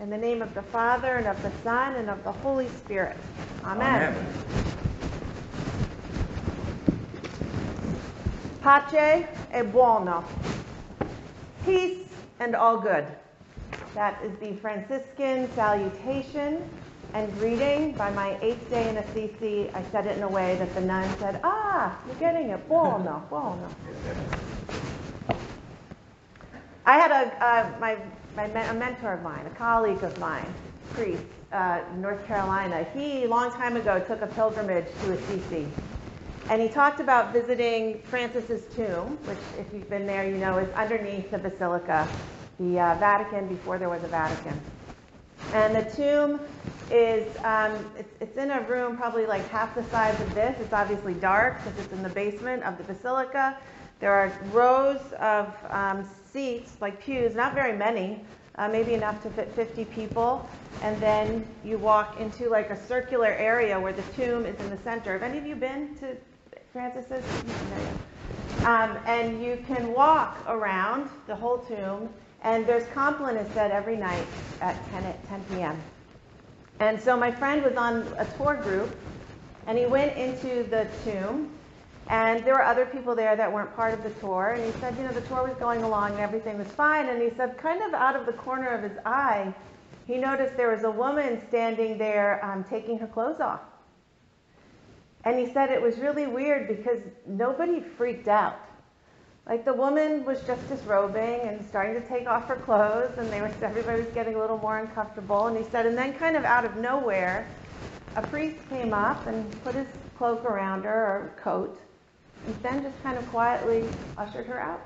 In the name of the Father, and of the Son, and of the Holy Spirit. Amen. Amen. Pace e buono. Peace and all good. That is the Franciscan salutation and greeting. By my eighth day in Assisi, I said it in a way that the nun said, Ah, you're getting it. Buono, buono. I had a, uh, my, my a mentor of mine, a colleague of mine, priest, uh, North Carolina. He, long time ago, took a pilgrimage to Assisi. And he talked about visiting Francis's tomb, which, if you've been there, you know is underneath the Basilica, the uh, Vatican before there was a Vatican. And the tomb is, um, it's, it's in a room probably like half the size of this. It's obviously dark because it's in the basement of the Basilica. There are rows of um, seats, like pews, not very many, uh, maybe enough to fit 50 people. And then you walk into like a circular area where the tomb is in the center. Have any of you been to Francis's? Um, and you can walk around the whole tomb, and there's compline is said every night at 10 at 10 p.m. And so my friend was on a tour group, and he went into the tomb, and there were other people there that weren't part of the tour. And he said, you know, the tour was going along and everything was fine. And he said, kind of out of the corner of his eye, he noticed there was a woman standing there um, taking her clothes off. And he said it was really weird because nobody freaked out. Like the woman was just disrobing and starting to take off her clothes, and they were everybody was getting a little more uncomfortable. And he said, and then kind of out of nowhere, a priest came up and put his cloak around her or coat, and then just kind of quietly ushered her out.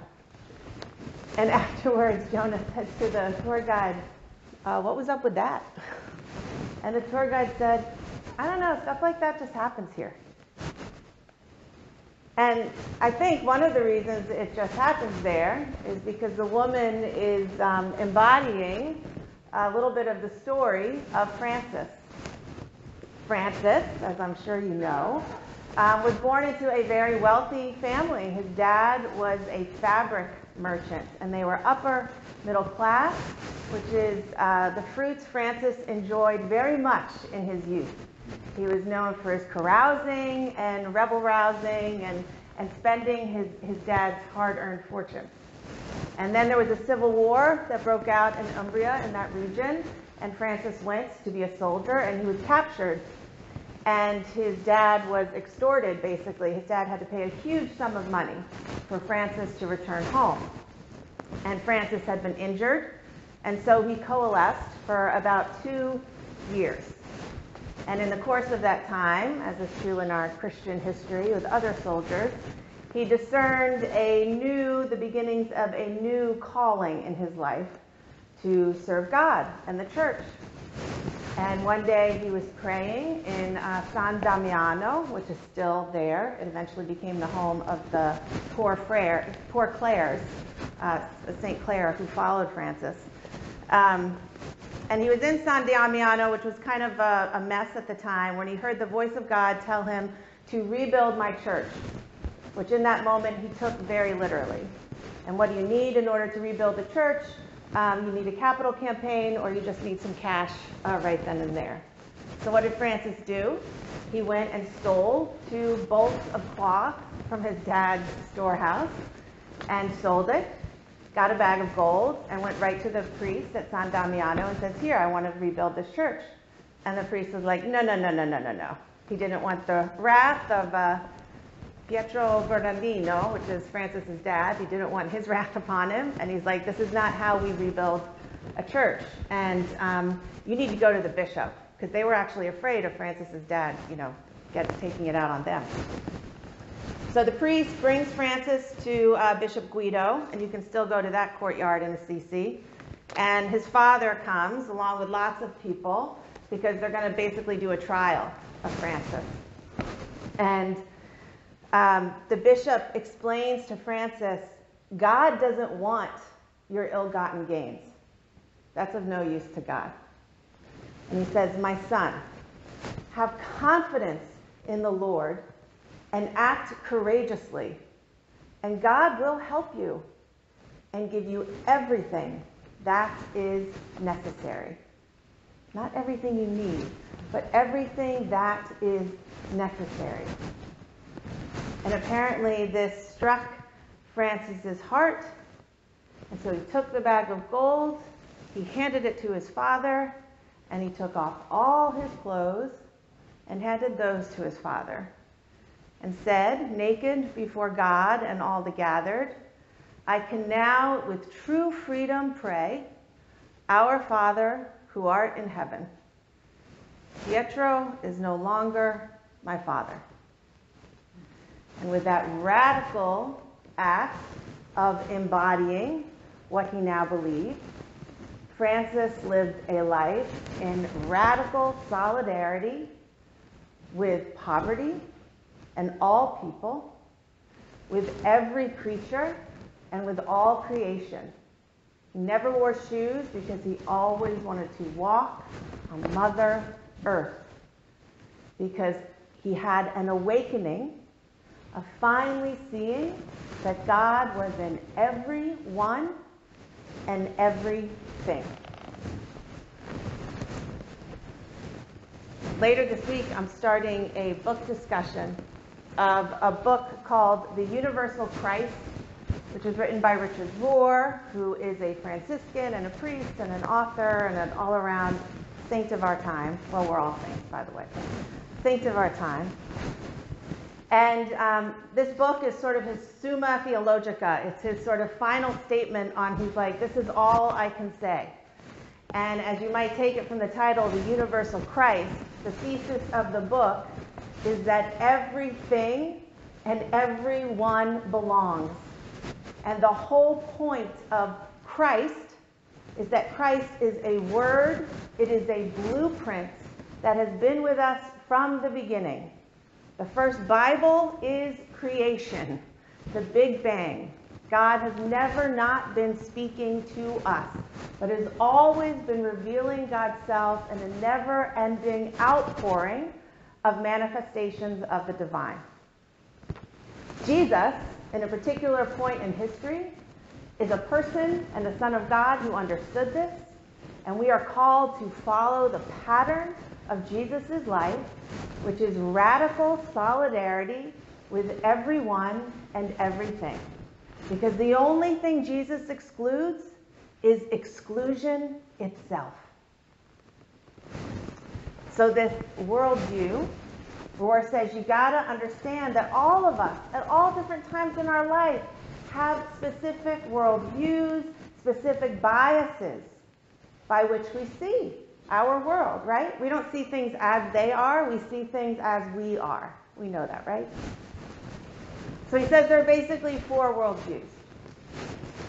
And afterwards, Jonah said to the tour guide, uh, "What was up with that?" And the tour guide said, "I don't know. Stuff like that just happens here." And I think one of the reasons it just happens there is because the woman is um, embodying a little bit of the story of Francis. Francis, as I'm sure you know, um, was born into a very wealthy family. His dad was a fabric merchant, and they were upper middle class, which is uh, the fruits Francis enjoyed very much in his youth. He was known for his carousing and rebel rousing and, and spending his, his dad's hard earned fortune. And then there was a civil war that broke out in Umbria, in that region, and Francis went to be a soldier, and he was captured. And his dad was extorted, basically. His dad had to pay a huge sum of money for Francis to return home. And Francis had been injured, and so he coalesced for about two years. And in the course of that time, as is true in our Christian history with other soldiers, he discerned a new, the beginnings of a new calling in his life to serve God and the church. And one day he was praying in uh, San Damiano, which is still there. It eventually became the home of the poor, Frere, poor Clares, uh, St. Clare, who followed Francis. Um, and he was in San Damiano, which was kind of a, a mess at the time, when he heard the voice of God tell him to rebuild my church, which in that moment he took very literally. And what do you need in order to rebuild the church? Um, you need a capital campaign, or you just need some cash uh, right then and there. So what did Francis do? He went and stole two bolts of cloth from his dad's storehouse and sold it got a bag of gold and went right to the priest at San Damiano and says, Here, I want to rebuild this church. And the priest was like, No, no, no, no, no, no, no. He didn't want the wrath of uh, Pietro Bernardone, which is Francis's dad. He didn't want his wrath upon him. And he's like, This is not how we rebuild a church. And um, you need to go to the bishop because they were actually afraid of Francis's dad, you know, get, taking it out on them. So the priest brings Francis to uh, Bishop Guido, and you can still go to that courtyard in Assisi. And his father comes along with lots of people because they're going to basically do a trial of Francis. And um, the bishop explains to Francis God doesn't want your ill gotten gains. That's of no use to God. And he says, My son, have confidence in the Lord and act courageously, and God will help you and give you everything that is necessary. Not everything you need, but everything that is necessary. And apparently, this struck Francis's heart, and so he took the bag of gold, he handed it to his father, and he took off all his clothes and handed those to his father, and said, naked before God and all the gathered, I can now with true freedom pray, Our Father who art in heaven. Pietro is no longer my father. And with that radical act of embodying what he now believed, Francis lived a life in radical solidarity with poverty and all people, with every creature, and with all creation. He never wore shoes because he always wanted to walk on Mother Earth because he had an awakening of finally seeing that God was in everyone and everything. Later this week, I'm starting a book discussion of a book called The Universal Christ, which was written by Richard Rohr, who is a Franciscan and a priest and an author and an all around saint of our time. Well, we're all saints, by the way. Saint of our time. And um, this book is sort of his Summa Theologica. It's his sort of final statement on, he's like, this is all I can say. And as you might take it from the title, The Universal Christ, the thesis of the book is that everything and everyone belongs. And the whole point of Christ is that Christ is a word, it is a blueprint that has been with us from the beginning. The first Bible is creation, the Big Bang. God has never not been speaking to us, but has always been revealing God's self in a never ending outpouring of manifestations of the divine. Jesus, in a particular point in history, is a person and the Son of God who understood this, and we are called to follow the pattern of Jesus' life, which is radical solidarity with everyone and everything. Because the only thing Jesus excludes is exclusion itself. So, this worldview, Rohr says you got to understand that all of us, at all different times in our life, have specific worldviews, specific biases by which we see our world, right? We don't see things as they are, we see things as we are. We know that, right? So he says there are basically four worldviews.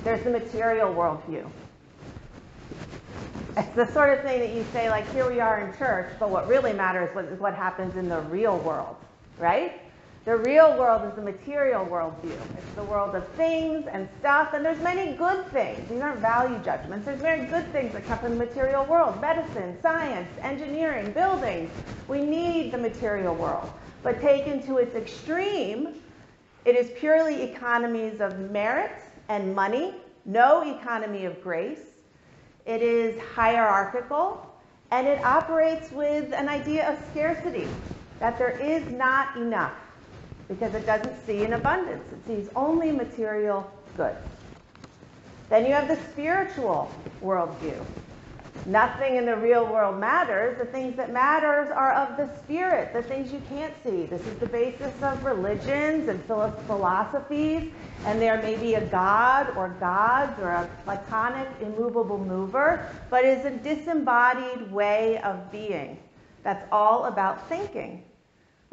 There's the material worldview. It's the sort of thing that you say, like, here we are in church, but what really matters is what happens in the real world, right? The real world is the material worldview. It's the world of things and stuff, and there's many good things. These aren't value judgments. There's very good things that come from the material world. Medicine, science, engineering, buildings. We need the material world. But taken to its extreme, it is purely economies of merit and money, no economy of grace. It is hierarchical, and it operates with an idea of scarcity, that there is not enough because it doesn't see in abundance. It sees only material goods. Then you have the spiritual worldview. Nothing in the real world matters. The things that matters are of the spirit, the things you can't see. This is the basis of religions and philosophies, and there may be a god or gods or a platonic immovable mover, but is a disembodied way of being. That's all about thinking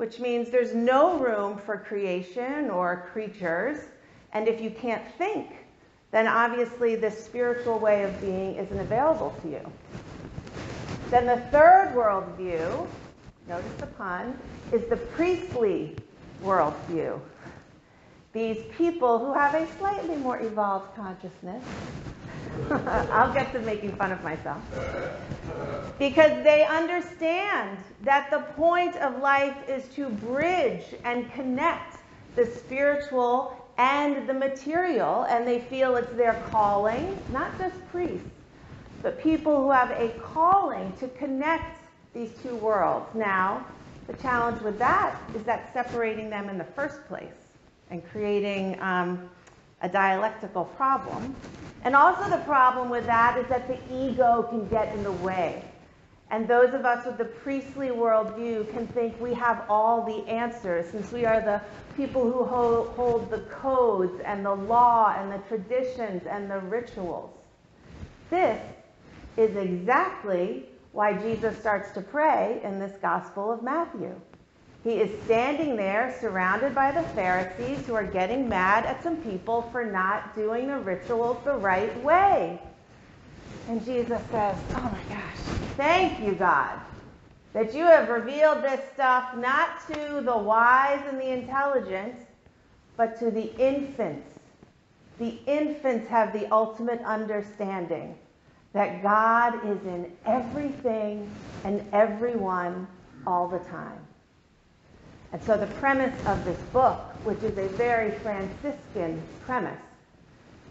which means there's no room for creation or creatures. And if you can't think, then obviously this spiritual way of being isn't available to you. Then the third worldview, notice the pun, is the priestly worldview. These people who have a slightly more evolved consciousness I'll get to making fun of myself. Because they understand that the point of life is to bridge and connect the spiritual and the material, and they feel it's their calling, not just priests, but people who have a calling to connect these two worlds. Now, the challenge with that is that separating them in the first place and creating um, a dialectical problem. And also, the problem with that is that the ego can get in the way. And those of us with the priestly worldview can think we have all the answers since we are the people who hold, hold the codes and the law and the traditions and the rituals. This is exactly why Jesus starts to pray in this Gospel of Matthew. He is standing there surrounded by the Pharisees who are getting mad at some people for not doing the rituals the right way. And Jesus says, Oh my gosh, thank you, God, that you have revealed this stuff not to the wise and the intelligent, but to the infants. The infants have the ultimate understanding that God is in everything and everyone all the time. And so the premise of this book, which is a very Franciscan premise,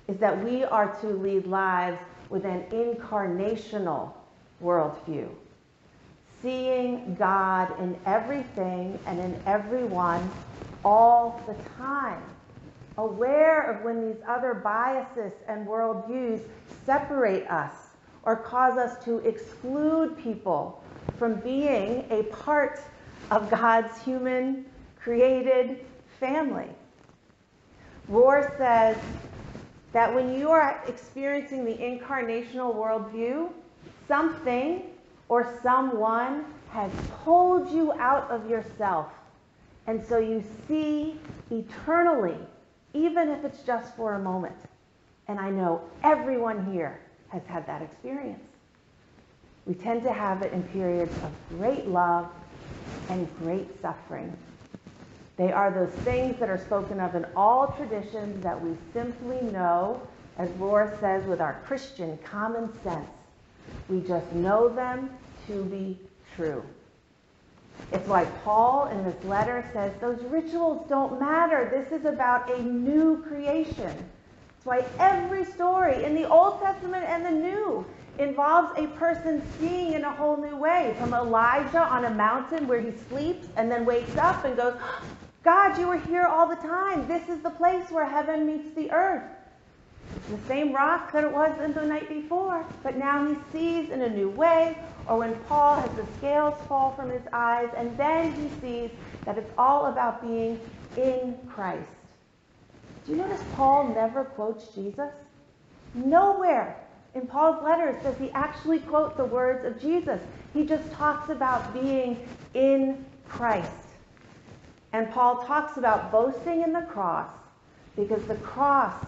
is that we are to lead lives with an incarnational worldview, seeing God in everything and in everyone all the time, aware of when these other biases and worldviews separate us or cause us to exclude people from being a part of God's human created family. Rohr says that when you are experiencing the incarnational worldview, something or someone has pulled you out of yourself. And so you see eternally, even if it's just for a moment. And I know everyone here has had that experience. We tend to have it in periods of great love and great suffering. They are those things that are spoken of in all traditions that we simply know, as Laura says, with our Christian common sense. We just know them to be true. It's why Paul in this letter says those rituals don't matter. This is about a new creation. It's why every story in the Old Testament and the New involves a person seeing in a whole new way. From Elijah on a mountain where he sleeps and then wakes up and goes, God, you were here all the time. This is the place where heaven meets the earth. The same rock that it was in the night before, but now he sees in a new way. Or when Paul has the scales fall from his eyes, and then he sees that it's all about being in Christ. Do you notice Paul never quotes Jesus? Nowhere in Paul's letters does he actually quote the words of Jesus. He just talks about being in Christ. And Paul talks about boasting in the cross because the cross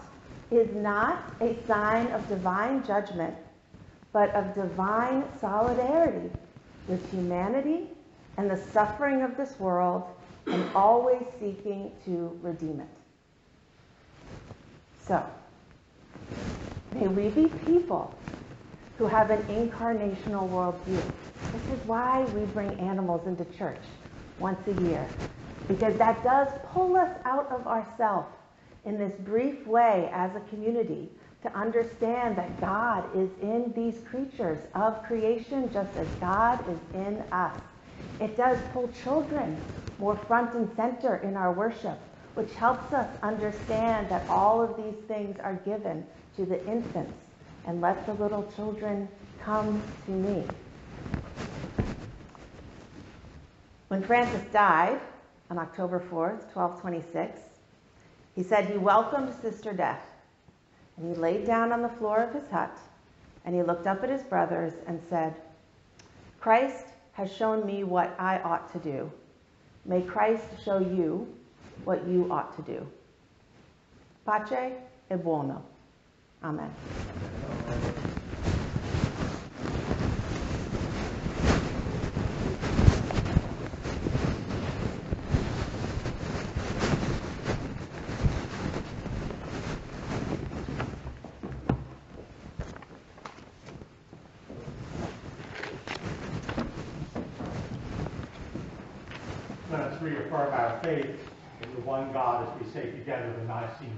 is not a sign of divine judgment, but of divine solidarity with humanity and the suffering of this world and always seeking to redeem it. So, may we be people who have an incarnational worldview. This is why we bring animals into church once a year, because that does pull us out of ourselves in this brief way as a community to understand that God is in these creatures of creation just as God is in us. It does pull children more front and center in our worship which helps us understand that all of these things are given to the infants. And let the little children come to me. When Francis died on October 4th, 1226, he said he welcomed Sister Death. And he laid down on the floor of his hut and he looked up at his brothers and said, Christ has shown me what I ought to do. May Christ show you what you ought to do. Pace e buono. Amen. Let us reaffirm our faith in the one God as we say together the Nicene.